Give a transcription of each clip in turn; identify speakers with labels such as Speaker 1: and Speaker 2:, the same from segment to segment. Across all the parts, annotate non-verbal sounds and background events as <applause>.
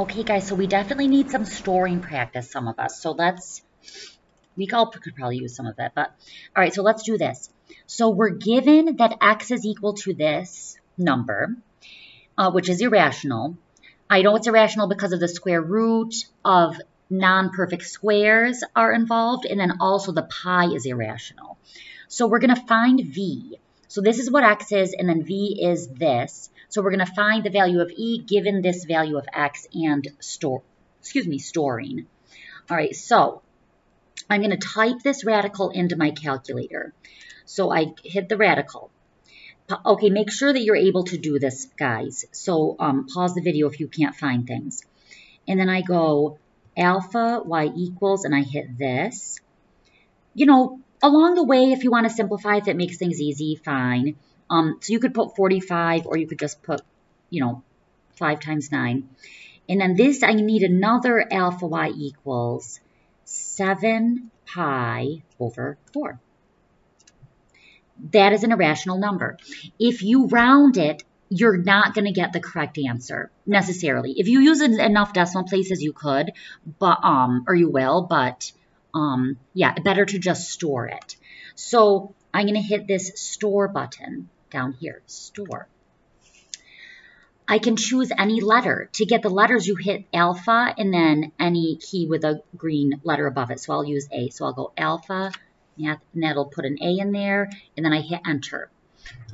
Speaker 1: Okay, guys, so we definitely need some storing practice, some of us. So let's, we all could probably use some of it, but all right, so let's do this. So we're given that x is equal to this number, uh, which is irrational. I know it's irrational because of the square root of non-perfect squares are involved, and then also the pi is irrational. So we're going to find v. So this is what x is, and then v is this. So we're going to find the value of e given this value of x and store, excuse me, storing. All right, so I'm going to type this radical into my calculator. So I hit the radical. Okay, make sure that you're able to do this, guys. So um, pause the video if you can't find things. And then I go alpha y equals, and I hit this. You know, along the way, if you want to simplify, if it makes things easy, fine. Um, so you could put 45 or you could just put, you know, 5 times 9. And then this, I need another alpha y equals 7 pi over 4. That is an irrational number. If you round it, you're not going to get the correct answer necessarily. If you use enough decimal places, you could, but um, or you will, but um, yeah, better to just store it. So I'm going to hit this store button down here, store. I can choose any letter. To get the letters, you hit alpha and then any key with a green letter above it. So I'll use A. So I'll go alpha, and that'll put an A in there, and then I hit enter.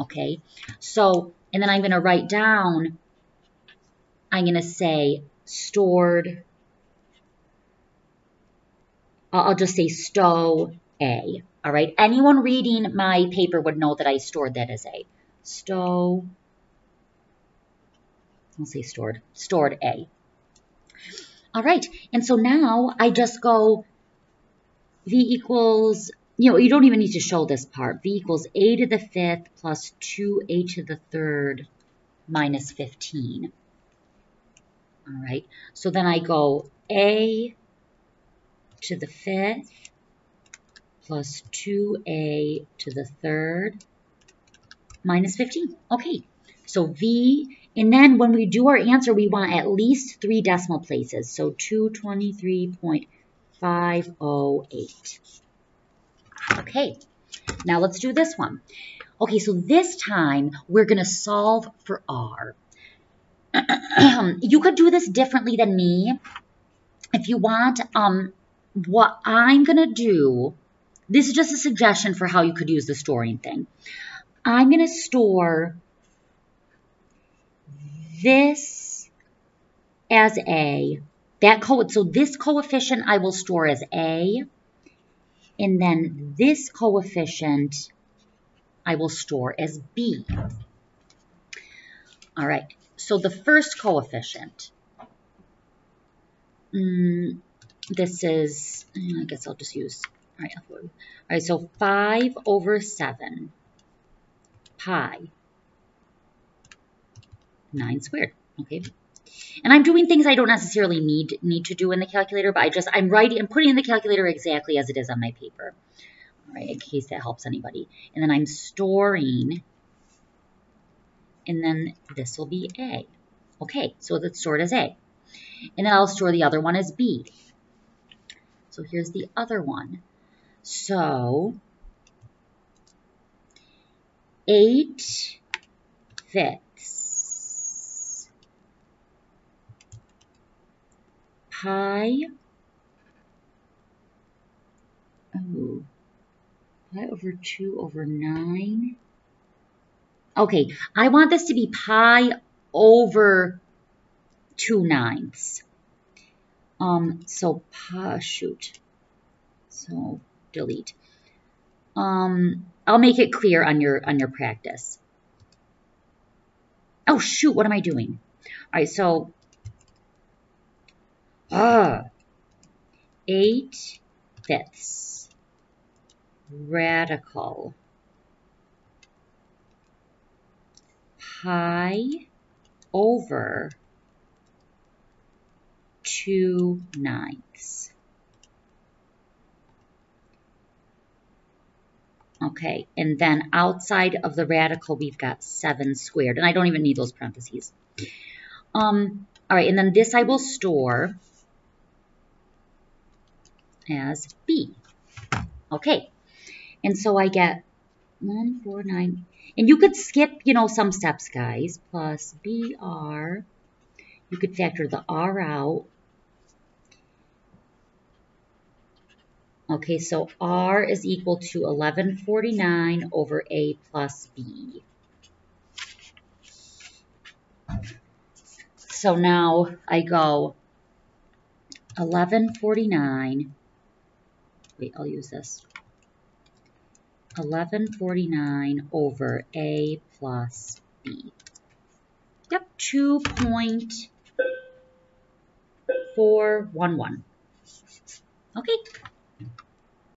Speaker 1: Okay, so, and then I'm going to write down, I'm going to say stored, I'll just say stow A. All right. Anyone reading my paper would know that I stored that as A. Stow. I'll say stored. Stored A. All right. And so now I just go V equals, you know, you don't even need to show this part. V equals A to the fifth plus 2A to the third minus 15. All right. So then I go A to the fifth plus 2a to the third minus 15. Okay, so v, and then when we do our answer, we want at least three decimal places. So 223.508. Okay, now let's do this one. Okay, so this time we're going to solve for r. <clears throat> you could do this differently than me. If you want, um, what I'm going to do this is just a suggestion for how you could use the storing thing. I'm going to store this as A. That co so this coefficient I will store as A. And then this coefficient I will store as B. All right, so the first coefficient, mm, this is, I guess I'll just use all right, all right, so 5 over 7 pi 9 squared, okay? And I'm doing things I don't necessarily need need to do in the calculator, but I just, I'm writing, I'm putting in the calculator exactly as it is on my paper, all right, in case that helps anybody. And then I'm storing, and then this will be A. Okay, so that's stored as A. And then I'll store the other one as B. So here's the other one. So, 8 fifths pi, oh, pi over 2 over 9. Okay, I want this to be pi over 2 ninths. Um, so, shoot. So, delete. Um, I'll make it clear on your on your practice. Oh shoot, what am I doing? All right, so uh, eight fifths radical pi over two ninths. Okay, and then outside of the radical, we've got 7 squared. And I don't even need those parentheses. Um, All right, and then this I will store as B. Okay, and so I get 1, 4, 9, and you could skip, you know, some steps, guys, plus BR. You could factor the R out. Okay, so R is equal to 1149 over A plus B. So now I go 1149. Wait, I'll use this. 1149 over A plus B. Yep, 2.411. Okay.